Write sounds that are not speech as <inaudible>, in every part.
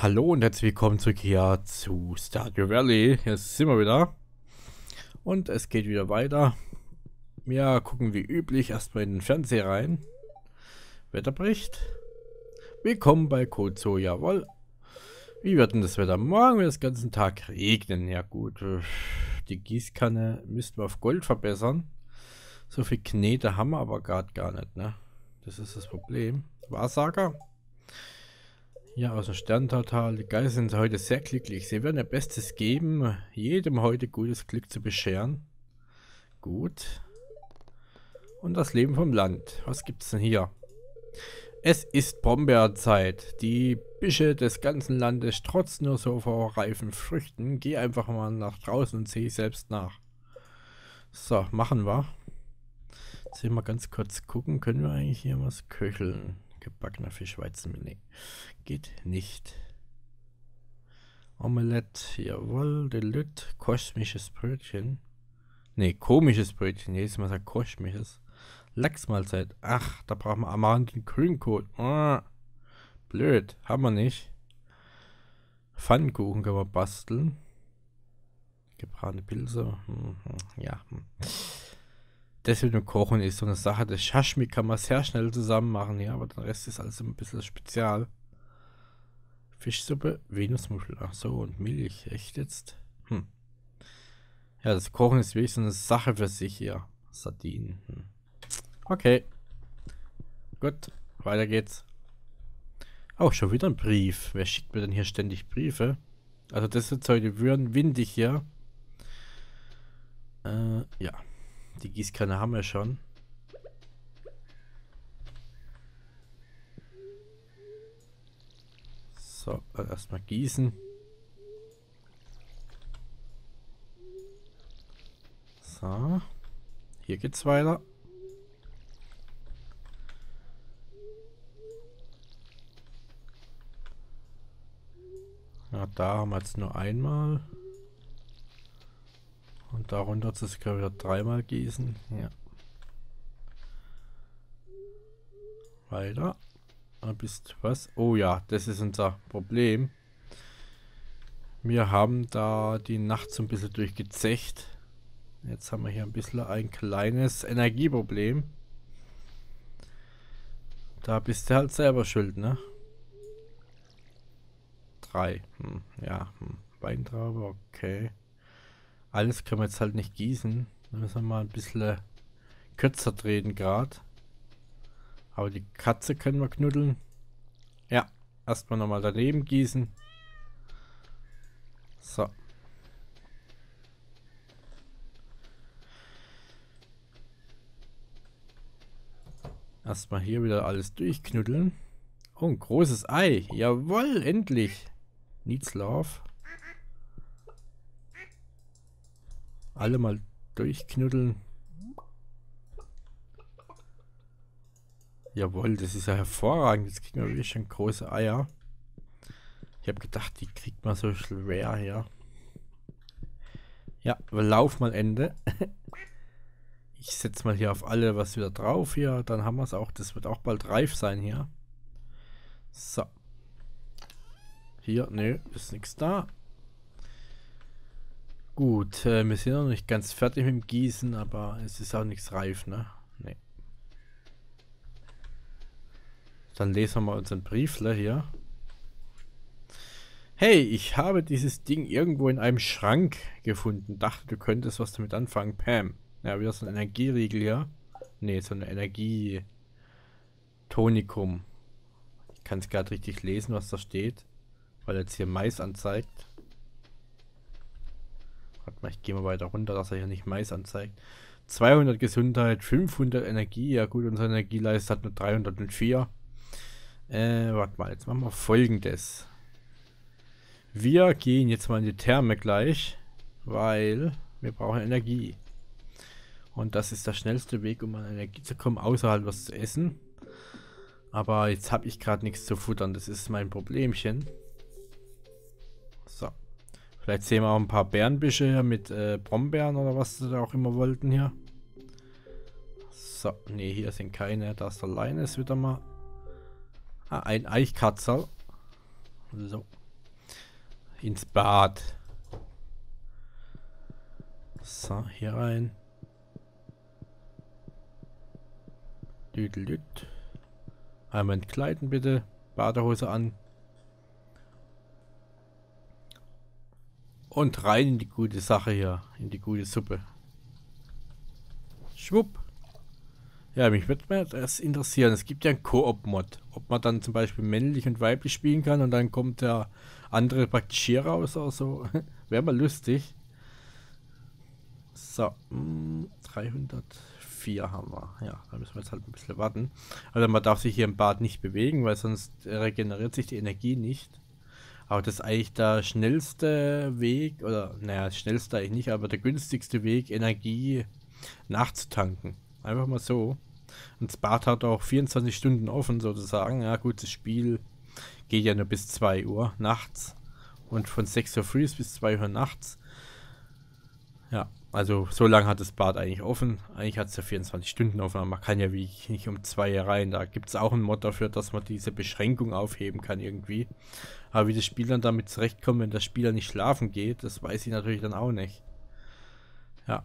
Hallo und herzlich willkommen zurück hier zu Stardew Valley. Hier sind wir wieder. Und es geht wieder weiter. Wir gucken wie üblich erstmal in den Fernseher rein. Wetterbericht. Willkommen bei Kozo, jawohl. Wie wird denn das Wetter? Morgen wird es den ganzen Tag regnen. Ja gut, die Gießkanne müssten wir auf Gold verbessern. So viel Knete haben wir aber gerade gar nicht, ne? Das ist das Problem. Wahrsager. Ja, aus dem Sterntotal. Die Geister sind heute sehr glücklich. Sie werden ihr Bestes geben, jedem heute gutes Glück zu bescheren. Gut. Und das Leben vom Land. Was gibt's denn hier? Es ist Brombeerzeit. Die Büsche des ganzen Landes strotzen nur so vor reifen Früchten. Geh einfach mal nach draußen und sehe selbst nach. So, machen wir. Jetzt mal ganz kurz gucken. Können wir eigentlich hier was köcheln? Gebackener Fischweizen. Nee, geht nicht. Omelette, jawohl, Delut, kosmisches Brötchen. Nee, komisches Brötchen. Jedes Mal sagt kosmisches. Lachsmahlzeit. Ach, da brauchen wir Amaranth Grünkohl. Ah, blöd, haben wir nicht. Pfannkuchen können wir basteln. Gebratene Pilze. Hm, hm, ja. Das mit dem Kochen ist so eine Sache. Das Shashmi kann man sehr schnell zusammen machen, ja, aber der Rest ist alles ein bisschen spezial. Fischsuppe, Venusmuschel, ach so, und Milch, echt jetzt? Hm. Ja, das Kochen ist wirklich so eine Sache für sich hier. Sardinen. Hm. Okay. Gut, weiter geht's. Auch schon wieder ein Brief. Wer schickt mir denn hier ständig Briefe? Also das ist heute windig hier. Äh, ja. Die Gießkanne haben wir schon. So, erstmal gießen. So. Hier geht's weiter. Ja, da haben wir jetzt nur einmal. Und darunter zu wieder dreimal gießen. Ja. Weiter. Da bist was? Oh ja, das ist unser Problem. Wir haben da die Nacht so ein bisschen durchgezecht. Jetzt haben wir hier ein bisschen ein kleines Energieproblem. Da bist du halt selber schuld, ne? Drei. Hm, ja, hm. Weintraube, okay. Alles können wir jetzt halt nicht gießen. Da müssen wir mal ein bisschen kürzer treten gerade. Aber die Katze können wir knuddeln. Ja, erstmal nochmal daneben gießen. So. Erstmal hier wieder alles durchknuddeln. Oh, ein großes Ei. Jawohl, endlich. Needs love. Alle mal durchknuddeln. Jawohl, das ist ja hervorragend. Jetzt kriegen wir wirklich schon große Eier. Ich habe gedacht, die kriegt man so schwer her. Ja, Lauf mal Ende. <laughs> ich setze mal hier auf alle was wieder drauf hier. Dann haben wir es auch. Das wird auch bald reif sein hier. So. Hier, nö, ist nichts da. Gut, äh, wir sind noch nicht ganz fertig mit dem Gießen, aber es ist auch nichts reif, ne? Nee. Dann lesen wir mal unseren Briefler hier. Hey, ich habe dieses Ding irgendwo in einem Schrank gefunden. Dachte, du könntest was damit anfangen. Pam. Ja, wieder so ein Energieriegel hier. Ne, so ein Energietonikum. Ich kann es gerade richtig lesen, was da steht. Weil jetzt hier Mais anzeigt. Warte mal, ich gehe mal weiter runter, dass er hier nicht Mais anzeigt. 200 Gesundheit, 500 Energie. Ja gut, unsere Energieleiste hat nur 304. Äh, warte mal, jetzt machen wir folgendes. Wir gehen jetzt mal in die Therme gleich, weil wir brauchen Energie. Und das ist der schnellste Weg, um an Energie zu kommen, außer halt was zu essen. Aber jetzt habe ich gerade nichts zu futtern, das ist mein Problemchen. So. Vielleicht sehen wir auch ein paar Bärenbüsche hier mit äh, Brombeeren oder was sie da auch immer wollten hier. So, ne, hier sind keine. Da ist der Leines wieder mal. Ah, ein Eichkatzel. So. ins Bad. So, hier rein. Düdelüt. Einmal entkleiden bitte. Badehose an. Und rein in die gute Sache hier. In die gute Suppe. Schwupp. Ja, mich würde mir das interessieren. Es gibt ja einen Koop-Mod. Ob man dann zum Beispiel männlich und weiblich spielen kann und dann kommt der andere praktisch hier raus oder so. <laughs> Wäre mal lustig. So, 304 hm, haben wir. Ja, da müssen wir jetzt halt ein bisschen warten. Also man darf sich hier im Bad nicht bewegen, weil sonst regeneriert sich die Energie nicht. Aber das ist eigentlich der schnellste Weg, oder naja, schnellste eigentlich nicht, aber der günstigste Weg, Energie nachzutanken. Einfach mal so. Und Bad hat auch 24 Stunden offen sozusagen. Ja gut, das Spiel geht ja nur bis 2 Uhr nachts. Und von 6 Uhr früh bis 2 Uhr nachts. Ja, also so lange hat das Bad eigentlich offen. Eigentlich hat es ja 24 Stunden offen, aber man kann ja wie nicht um 2 Uhr rein. Da gibt es auch ein Mod dafür, dass man diese Beschränkung aufheben kann irgendwie. Aber wie das Spiel dann damit zurechtkommt, wenn der Spieler nicht schlafen geht, das weiß ich natürlich dann auch nicht. Ja.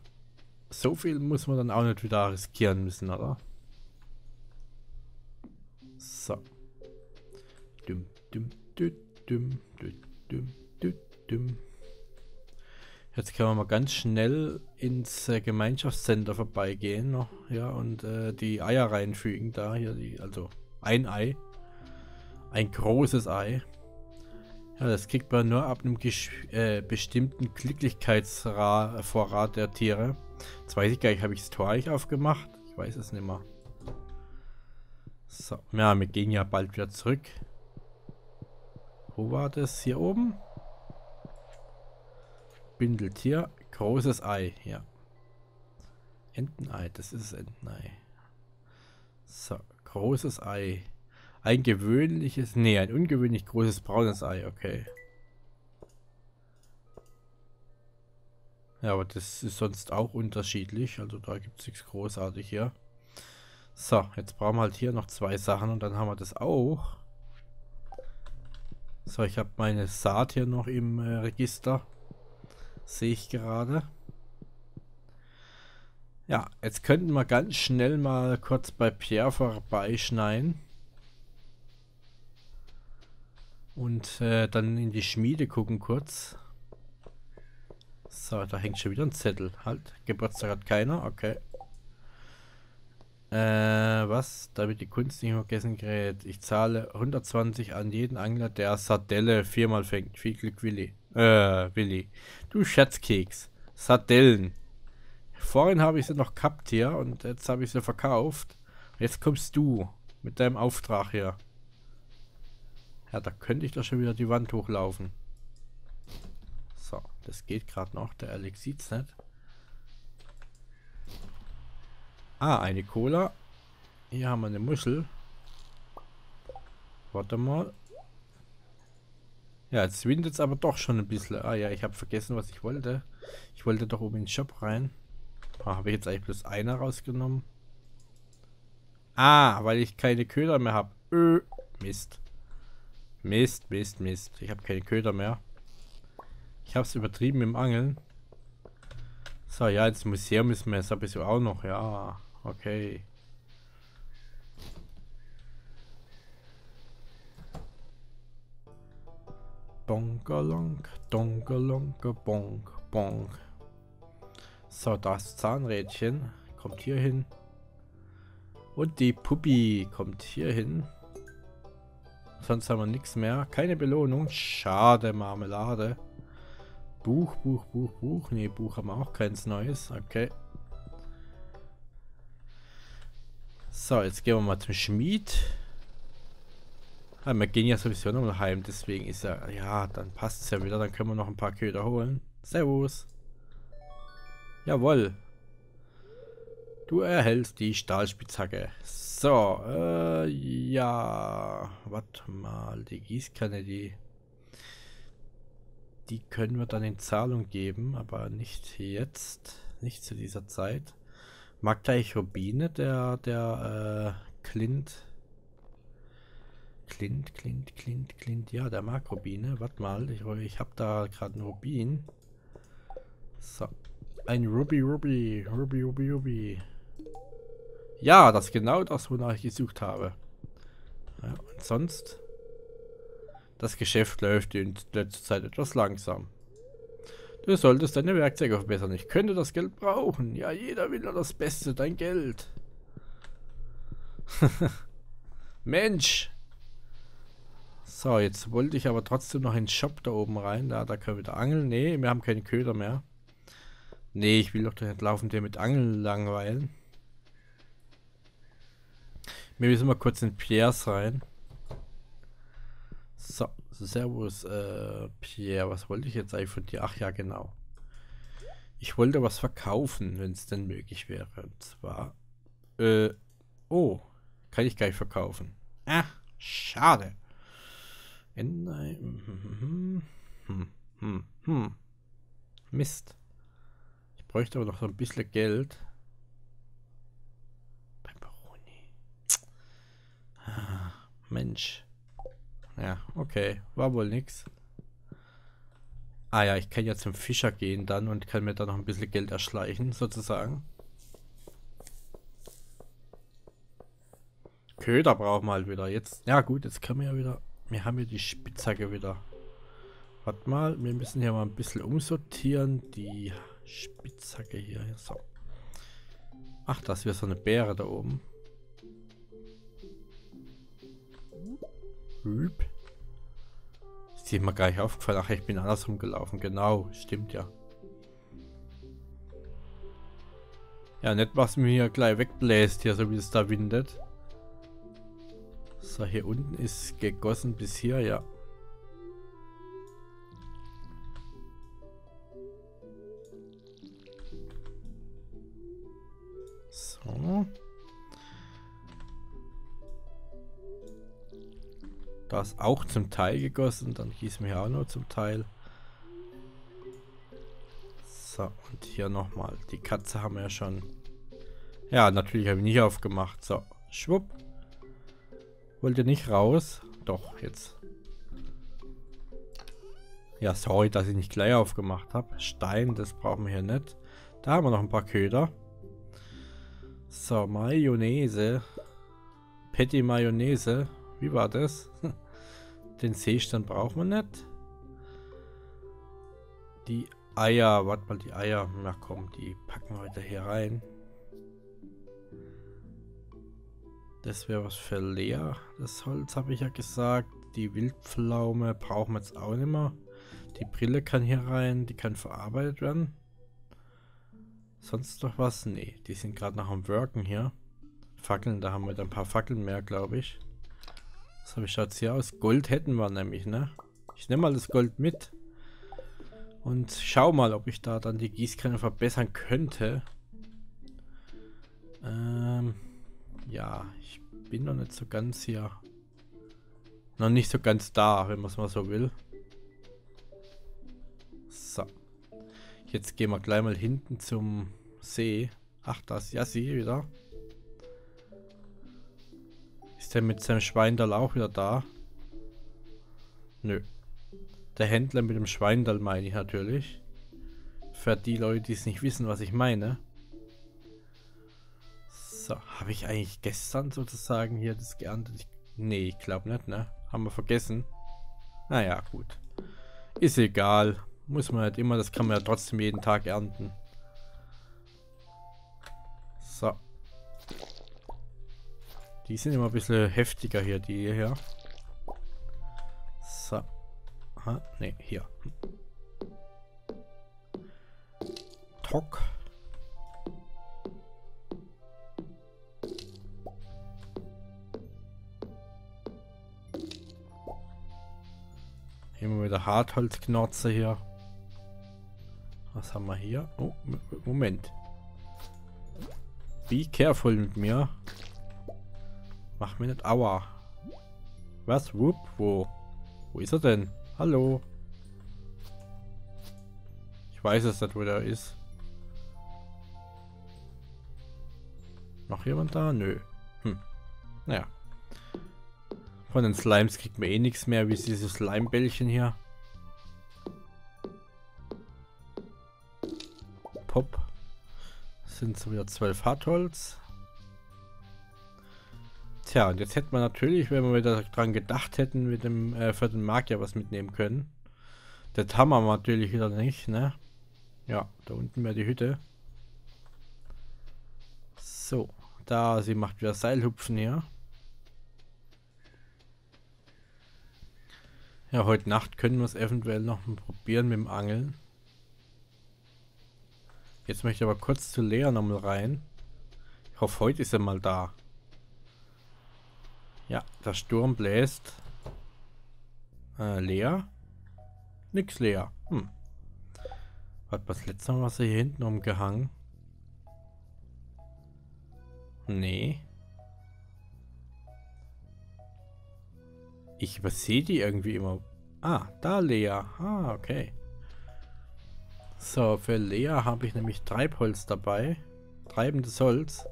So viel muss man dann auch nicht wieder riskieren müssen, oder? So. Dum, dum, dum, dum, dum, dum, dum. Jetzt können wir mal ganz schnell ins äh, Gemeinschaftscenter vorbeigehen noch, ja, und äh, die Eier reinfügen da, hier, die, also ein Ei. Ein großes Ei. Ja, das kriegt man nur ab einem äh, bestimmten Klicklichkeitsvorrat der Tiere. Jetzt weiß ich gar nicht, habe ich das Tor eigentlich aufgemacht? Ich weiß es nicht mehr. So, ja, wir gehen ja bald wieder zurück. Wo war das? Hier oben? Bindeltier, großes Ei, ja. Entenei, das ist Entenei. So, großes Ei. Ein gewöhnliches, nee, ein ungewöhnlich großes braunes Ei, okay. Ja, aber das ist sonst auch unterschiedlich, also da gibt es nichts großartig hier. So, jetzt brauchen wir halt hier noch zwei Sachen und dann haben wir das auch. So, ich habe meine Saat hier noch im äh, Register. Sehe ich gerade. Ja, jetzt könnten wir ganz schnell mal kurz bei Pierre vorbeischneiden. Und äh, dann in die Schmiede gucken kurz. So, da hängt schon wieder ein Zettel. Halt, Geburtstag hat keiner, okay. Äh, was? Damit die Kunst nicht vergessen gerät. Ich zahle 120 an jeden Angler, der Sardelle viermal fängt. Viel Glück, Willi. Äh, Willi. Du Schatzkeks. Sardellen. Vorhin habe ich sie noch gehabt hier und jetzt habe ich sie verkauft. Jetzt kommst du mit deinem Auftrag hier. Ja, da könnte ich doch schon wieder die Wand hochlaufen. So, das geht gerade noch. Der Alex sieht's nicht. Ah, eine Cola. Hier haben wir eine Muschel. Warte mal. Ja, jetzt windet es aber doch schon ein bisschen. Ah ja, ich habe vergessen, was ich wollte. Ich wollte doch oben in den Shop rein. Ah, habe ich jetzt eigentlich bloß einer rausgenommen? Ah, weil ich keine Köder mehr habe. Öh, Mist. Mist, Mist, Mist. Ich habe keine Köder mehr. Ich habe es übertrieben im Angeln. So, ja, ins Museum müssen wir jetzt ein auch noch. Ja, Okay. Dongalonk, dongalonke, bonk, bonk. So, das Zahnrädchen kommt hier hin. Und die Puppi kommt hier hin. Sonst haben wir nichts mehr. Keine Belohnung. Schade, Marmelade. Buch, Buch, Buch, Buch. Ne, Buch haben wir auch keins Neues. Okay. So, jetzt gehen wir mal zum Schmied. Ah, wir gehen ja sowieso noch mal heim, deswegen ist ja, ja, dann passt es ja wieder. Dann können wir noch ein paar Köder holen. Servus. Jawohl. Du erhältst die Stahlspitzhacke. So, äh, ja. Warte mal, die Gießkanne, die... Die können wir dann in Zahlung geben, aber nicht jetzt. Nicht zu dieser Zeit. Mag da ich Rubine, der, der, äh, Clint? Clint, Clint, Clint, Clint. Ja, der mag Rubine. Warte mal, ich, ich habe da gerade einen Rubin. So. Ein Ruby, Ruby, Ruby, Ruby, Ruby. Ja, das ist genau das, wonach ich gesucht habe. Ja, und sonst? Das Geschäft läuft in letzter Zeit etwas langsam. Du solltest deine Werkzeuge verbessern. Ich könnte das Geld brauchen. Ja, jeder will nur das Beste, dein Geld. <laughs> Mensch! So, jetzt wollte ich aber trotzdem noch in den Shop da oben rein. Da, da können wir wieder angeln. Nee, wir haben keine Köder mehr. Nee, ich will doch nicht laufen der mit Angeln langweilen. Wir müssen mal kurz in Pierres rein. So, servus, äh, Pierre, was wollte ich jetzt eigentlich von dir? Ach ja, genau. Ich wollte was verkaufen, wenn es denn möglich wäre. Und zwar, äh, oh, kann ich gleich verkaufen. Ah, schade. Hm, hm, hm, hm. Mist. Ich bräuchte aber noch so ein bisschen Geld. Pepperoni. Ah, Mensch. Ja, okay. War wohl nix. Ah ja, ich kann ja zum Fischer gehen dann und kann mir da noch ein bisschen Geld erschleichen, sozusagen. Köder brauchen wir halt wieder. Jetzt, ja gut, jetzt können wir ja wieder... Wir haben ja die Spitzhacke wieder. Warte mal, wir müssen hier mal ein bisschen umsortieren. Die Spitzhacke hier. So. Ach, das wäre so eine Beere da oben. Hüb. Ist dir mal gar nicht aufgefallen. Ach, ich bin andersrum gelaufen. Genau, stimmt ja. Ja, nicht was mir hier gleich wegbläst, hier, so wie es da windet. So, hier unten ist gegossen bis hier, ja. So. Da ist auch zum Teil gegossen, dann gießen wir auch noch zum Teil. So, und hier nochmal. Die Katze haben wir ja schon. Ja, natürlich habe ich nicht aufgemacht. So, schwupp. Wollt ihr nicht raus? Doch, jetzt. Ja, sorry, dass ich nicht gleich aufgemacht habe. Stein, das brauchen wir hier nicht. Da haben wir noch ein paar Köder. So, Mayonnaise. Patty Mayonnaise. Wie war das? <laughs> Den Seestand braucht man nicht. Die Eier, warte mal, die Eier. Na komm, die packen wir wieder hier rein. Das wäre was für leer. Das Holz habe ich ja gesagt. Die Wildpflaume brauchen wir jetzt auch nicht mehr. Die Brille kann hier rein. Die kann verarbeitet werden. Sonst noch was? Nee, die sind gerade noch am Worken hier. Fackeln, da haben wir dann ein paar Fackeln mehr, glaube ich. So, wie schaut es hier aus? Gold hätten wir nämlich, ne? Ich nehme mal das Gold mit. Und schau mal, ob ich da dann die Gießkanne verbessern könnte. Ähm, ja, ich bin noch nicht so ganz hier. Noch nicht so ganz da, wenn man es mal so will. So. Jetzt gehen wir gleich mal hinten zum See. Ach, das sie wieder. Ist der mit seinem Schweindal auch wieder da? Nö. Der Händler mit dem Schweindal meine ich natürlich. Für die Leute, die es nicht wissen, was ich meine. So, habe ich eigentlich gestern sozusagen hier das geerntet? Ich, nee, ich glaube nicht, ne? Haben wir vergessen. Naja, gut. Ist egal. Muss man halt immer, das kann man ja trotzdem jeden Tag ernten. So. Die sind immer ein bisschen heftiger hier, die hier. So. Aha, ne, hier. Tock. Immer wieder Hartholzknarze hier. Was haben wir hier? Oh, Moment. Be careful mit mir. Mach mir nicht aua. Was? Whoop? Wo? Wo ist er denn? Hallo? Ich weiß es nicht, wo der ist. Noch jemand da? Nö. Hm. Naja. Von den Slimes kriegt man eh nichts mehr, wie diese Slimebällchen hier. Pop. Sind so wieder zwölf Hartholz. Tja, und jetzt hätte man natürlich, wenn wir wieder dran gedacht hätten, mit dem äh, für den Magier was mitnehmen können. Das haben wir natürlich wieder nicht, ne? Ja, da unten wäre die Hütte. So, da, sie macht wieder Seilhupfen hier. Ja, heute Nacht können wir es eventuell noch mal probieren mit dem Angeln. Jetzt möchte ich aber kurz zu Lea nochmal rein. Ich hoffe, heute ist er mal da. Ja, der Sturm bläst. Äh, Lea? Nix Lea. Hm. Hat was letztes Mal was hier hinten umgehangen? Nee. Ich übersehe die irgendwie immer. Ah, da Lea. Ah, okay. So, für Lea habe ich nämlich Treibholz dabei. Treibendes Holz.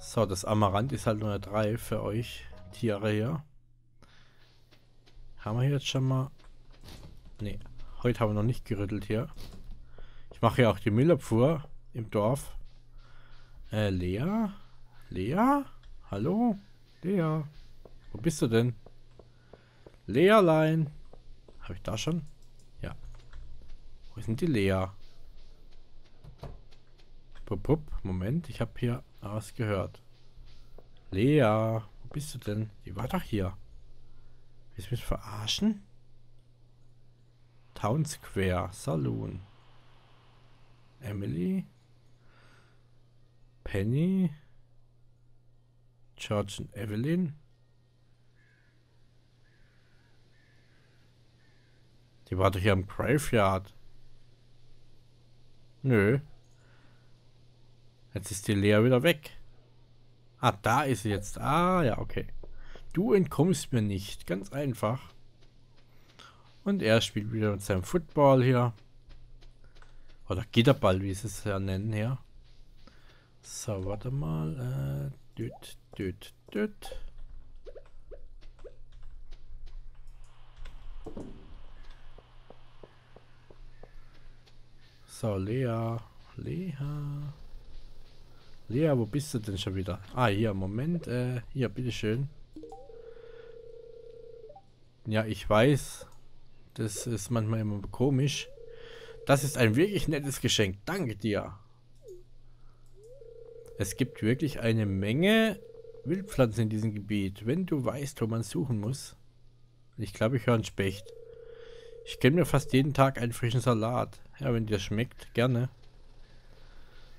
So, das Amaranth ist halt nur eine 3 für euch Tiere hier. Haben wir jetzt schon mal... Ne, heute haben wir noch nicht gerüttelt hier. Ich mache ja auch die Müllabfuhr im Dorf. Äh, Lea? Lea? Hallo? Lea? Wo bist du denn? Leerlein. Habe ich da schon? Ja. Wo denn die Lea? Pup, pup. Moment, ich habe hier was gehört. Lea, wo bist du denn? Die war doch hier. Willst du mich verarschen? Town Square, Saloon. Emily? Penny? George und Evelyn? Die war doch hier am Graveyard. Nö. Jetzt ist die Lea wieder weg. Ah, da ist sie jetzt. Ah, ja, okay. Du entkommst mir nicht. Ganz einfach. Und er spielt wieder mit seinem Football hier. Oder Gitterball, wie sie es ja nennen hier. So, warte mal. Äh, düt, düt, düt. So, Lea. Lea. Lea, wo bist du denn schon wieder? Ah, hier, Moment. Äh, hier, bitteschön. Ja, ich weiß. Das ist manchmal immer komisch. Das ist ein wirklich nettes Geschenk. Danke dir. Es gibt wirklich eine Menge Wildpflanzen in diesem Gebiet. Wenn du weißt, wo man suchen muss. Ich glaube, ich höre einen Specht. Ich kenne mir fast jeden Tag einen frischen Salat. Ja, wenn dir schmeckt, gerne.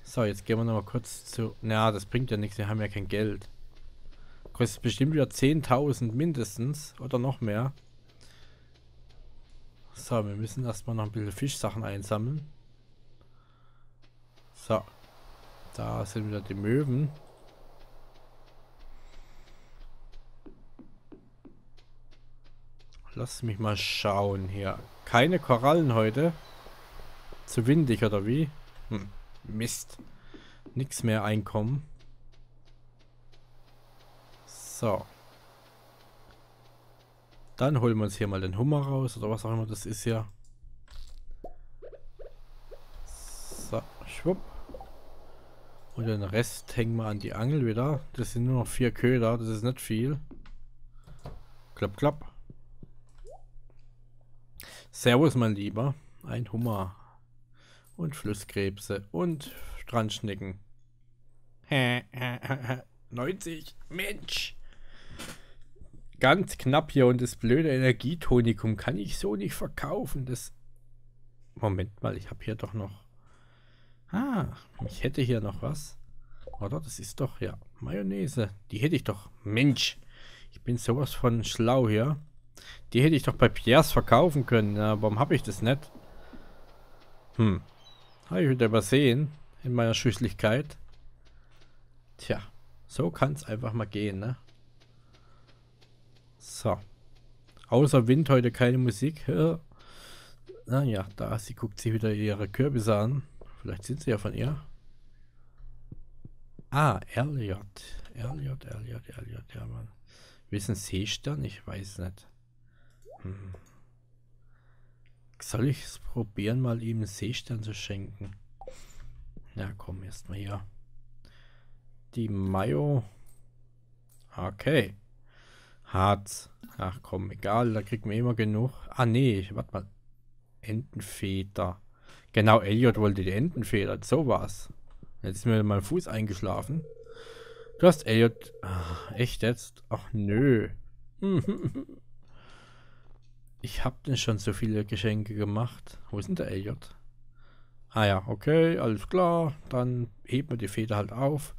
So, jetzt gehen wir noch mal kurz zu... Na, das bringt ja nichts, wir haben ja kein Geld. Kostet bestimmt wieder 10.000 mindestens oder noch mehr. So, wir müssen erstmal noch ein bisschen Fischsachen einsammeln. So. Da sind wieder die Möwen. Lass mich mal schauen hier. Keine Korallen heute. Zu windig oder wie? Hm. Mist. Nix mehr Einkommen. So. Dann holen wir uns hier mal den Hummer raus oder was auch immer das ist ja. So, schwupp. Und den Rest hängen wir an die Angel wieder. Das sind nur noch vier Köder, das ist nicht viel. Klapp, klapp. Servus, mein Lieber. Ein Hummer. Und Flusskrebse. Und Strandschnecken. 90. Mensch. Ganz knapp hier und das blöde Energietonikum kann ich so nicht verkaufen. Das. Moment mal, ich habe hier doch noch. Ah, ich hätte hier noch was. Oder? Das ist doch, ja, Mayonnaise. Die hätte ich doch. Mensch, ich bin sowas von schlau hier. Die hätte ich doch bei Piers verkaufen können. Ja, warum habe ich das nicht? Hm. Habe ich wieder übersehen. In meiner Schüsslichkeit. Tja. So kann es einfach mal gehen, ne? So. Außer Wind heute keine Musik. Naja, da, sie guckt sich wieder ihre Kürbisse an. Vielleicht sind sie ja von ihr. Ah, Elliot. Elliot, Elliot, Elliot, ja, Mann. Wissen Seestern? Ich weiß nicht. Hm. Soll ich es probieren, mal ihm einen Seestern zu schenken? Ja, komm, erstmal hier. Die Mayo. Okay. Harz. Ach komm, egal, da kriegt man immer genug. Ah, nee, warte mal. Entenfeder. Genau, Elliot wollte die Entenfeder. So war's. Jetzt ist mir mein Fuß eingeschlafen. Du hast Elliot. Ach, echt jetzt? Ach nö. <laughs> ich hab denn schon so viele Geschenke gemacht. Wo ist denn der Elliot? Ah ja, okay, alles klar. Dann heben wir die Feder halt auf.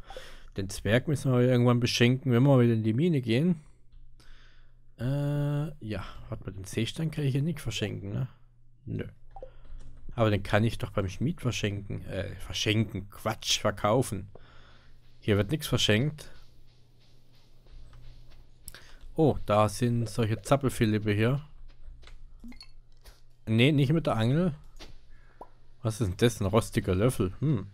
Den Zwerg müssen wir irgendwann beschenken, wenn wir wieder in die Mine gehen. Äh, ja, warte mal, den Seestein kann ich hier nicht verschenken, ne? Nö. Aber den kann ich doch beim Schmied verschenken. Äh, verschenken, Quatsch, verkaufen. Hier wird nichts verschenkt. Oh, da sind solche Zappelphilippe hier. Ne, nicht mit der Angel. Was ist denn das? Ein rostiger Löffel. Hm.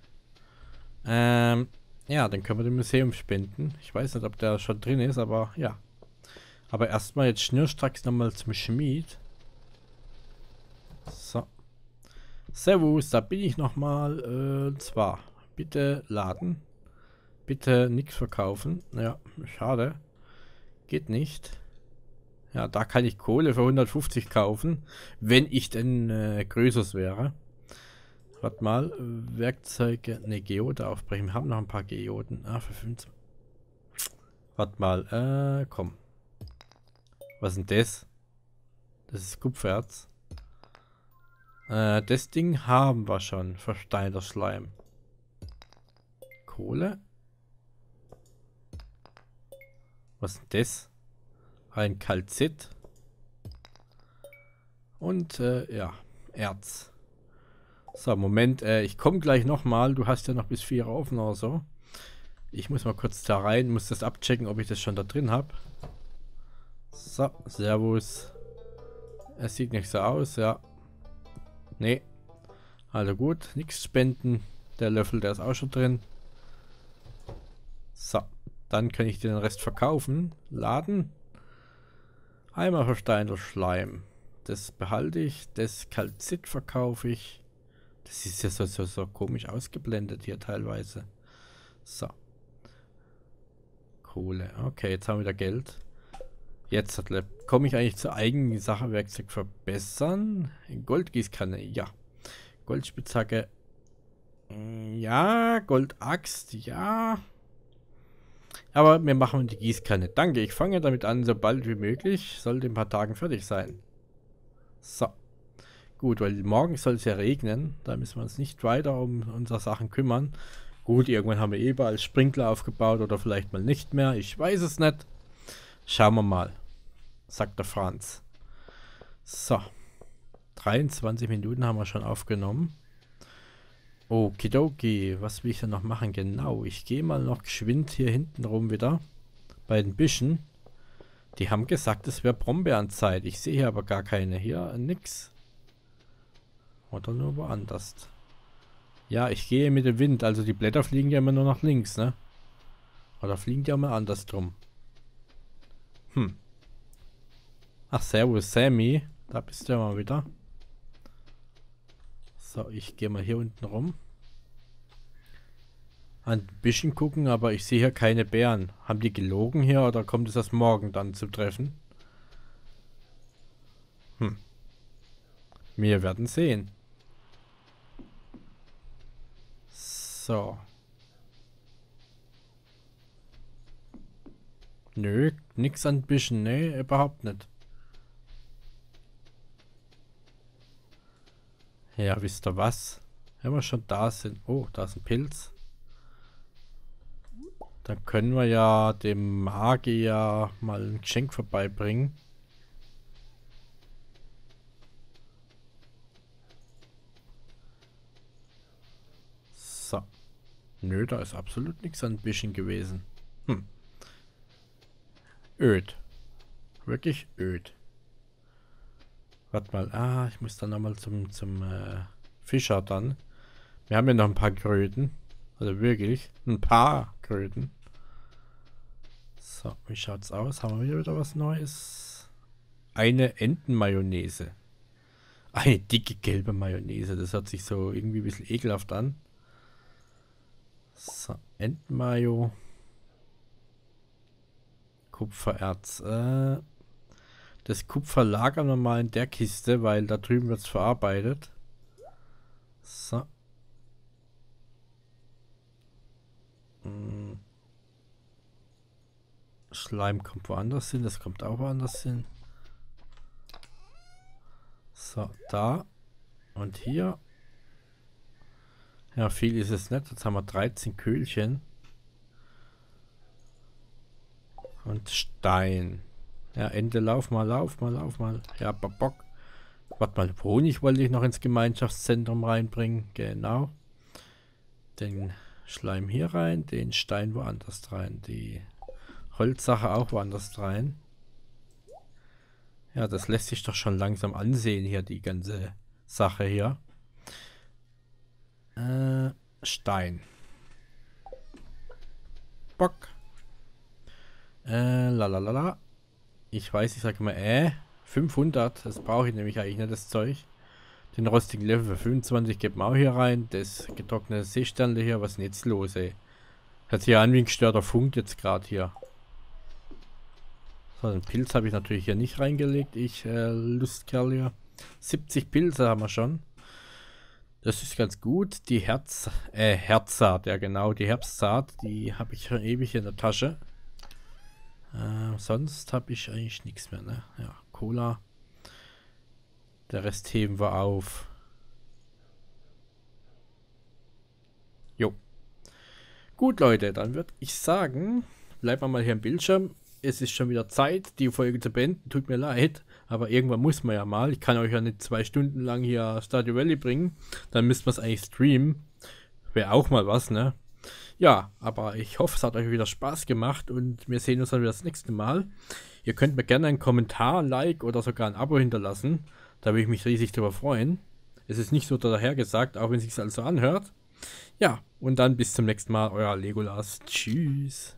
Ähm, ja, dann können wir dem Museum spenden. Ich weiß nicht, ob der schon drin ist, aber ja. Aber erstmal jetzt schnurstracks nochmal zum Schmied. So. Servus, da bin ich nochmal. Äh, und zwar, bitte laden. Bitte nichts verkaufen. Ja, schade. Geht nicht. Ja, da kann ich Kohle für 150 kaufen, wenn ich denn äh, größeres wäre. Warte mal, Werkzeuge, ne, Geode aufbrechen. Wir haben noch ein paar Geoden. Ah, für 15. Warte mal, äh, komm. Was ist denn das? Das ist Kupfererz. Äh, das Ding haben wir schon. Versteiner Schleim. Kohle. Was ist denn das? Ein Kalzit. Und, äh, ja, Erz. So, Moment, äh, ich komme gleich nochmal. Du hast ja noch bis 4 offen oder so. Ich muss mal kurz da rein, muss das abchecken, ob ich das schon da drin habe. So, Servus. Es sieht nicht so aus, ja. Nee. Also gut, nichts spenden. Der Löffel, der ist auch schon drin. So, dann kann ich den Rest verkaufen. Laden. Einmal versteiner Schleim. Das behalte ich. Das Kalzit verkaufe ich. Das ist ja so, so, so komisch ausgeblendet hier teilweise. So. Kohle. Okay, jetzt haben wir wieder Geld. Jetzt komme ich eigentlich zur eigenen Sache Werkzeug verbessern. Goldgießkanne, ja. Goldspitzhacke. Ja, Goldaxt, ja. Aber wir machen die Gießkanne. Danke, ich fange damit an, so bald wie möglich. Sollte in ein paar Tagen fertig sein. So. Gut, weil morgen soll es ja regnen. Da müssen wir uns nicht weiter um unsere Sachen kümmern. Gut, irgendwann haben wir eh bald Sprinkler aufgebaut oder vielleicht mal nicht mehr. Ich weiß es nicht. Schauen wir mal, sagt der Franz. So. 23 Minuten haben wir schon aufgenommen. Okidoki, was will ich denn noch machen? Genau, ich gehe mal noch geschwind hier hinten rum wieder. Bei den Büschen. Die haben gesagt, es wäre Brombeerzeit. Ich sehe hier aber gar keine. Hier nix. Oder nur woanders. Ja, ich gehe mit dem Wind. Also die Blätter fliegen ja immer nur nach links, ne? Oder fliegen die auch mal andersrum. Hm. Ach, servus, Sammy. Da bist du ja mal wieder. So, ich gehe mal hier unten rum. Ein bisschen gucken, aber ich sehe hier keine Bären. Haben die gelogen hier oder kommt es erst morgen dann zum Treffen? Hm. Wir werden sehen. So. Nö, nix an Bischen, nee, überhaupt nicht. Ja, wisst ihr was? Wenn wir schon da sind. Oh, da ist ein Pilz. Dann können wir ja dem Magier mal ein Geschenk vorbeibringen. So. Nö, da ist absolut nichts an Bischen gewesen. Hm öd. Wirklich öd. Warte mal. Ah, ich muss dann nochmal zum, zum äh, Fischer dann. Wir haben ja noch ein paar Kröten. Also wirklich. Ein paar Kröten. So, wie schaut's aus? Haben wir wieder was Neues? Eine Entenmayonnaise. Eine dicke gelbe Mayonnaise. Das hört sich so irgendwie ein bisschen ekelhaft an. So, Entenmayo. Kupfererz. Äh, das Kupfer lagern wir mal in der Kiste, weil da drüben wird es verarbeitet. So. Hm. Schleim kommt woanders hin, das kommt auch woanders hin. So, da. Und hier. Ja, viel ist es nicht. Jetzt haben wir 13 Köhlchen. Und Stein. Ja, Ende, lauf mal, lauf mal, lauf mal. Ja, Bock. Warte mal, Honig wollte ich noch ins Gemeinschaftszentrum reinbringen. Genau. Den Schleim hier rein, den Stein woanders rein. Die Holzsache auch woanders rein. Ja, das lässt sich doch schon langsam ansehen hier, die ganze Sache hier. Äh, Stein. Bock. Äh, lalalala. Ich weiß, ich sage immer, äh, 500. Das brauche ich nämlich eigentlich nicht, das Zeug. Den rostigen Level für 25 geben wir auch hier rein. Das getrocknete Seesternle hier, was ist denn jetzt los, ey? Hört sich an wie ein gestörter Funk jetzt gerade hier. So, den Pilz habe ich natürlich hier nicht reingelegt. Ich, äh, Lustkerl hier. 70 Pilze haben wir schon. Das ist ganz gut. Die Herz, äh, Herzsaat, ja genau. Die Herbstsaat, die habe ich schon ewig in der Tasche. Äh, sonst habe ich eigentlich nichts mehr, ne? Ja, Cola. Der Rest heben wir auf. Jo. Gut, Leute, dann würde ich sagen, bleiben wir mal hier im Bildschirm. Es ist schon wieder Zeit, die Folge zu beenden. Tut mir leid, aber irgendwann muss man ja mal. Ich kann euch ja nicht zwei Stunden lang hier Stardew Valley bringen. Dann müsste man es eigentlich streamen. Wäre auch mal was, ne? Ja, aber ich hoffe, es hat euch wieder Spaß gemacht und wir sehen uns dann wieder das nächste Mal. Ihr könnt mir gerne einen Kommentar, Like oder sogar ein Abo hinterlassen. Da würde ich mich riesig darüber freuen. Es ist nicht so dahergesagt, auch wenn es sich also anhört. Ja, und dann bis zum nächsten Mal, euer Legolas. Tschüss.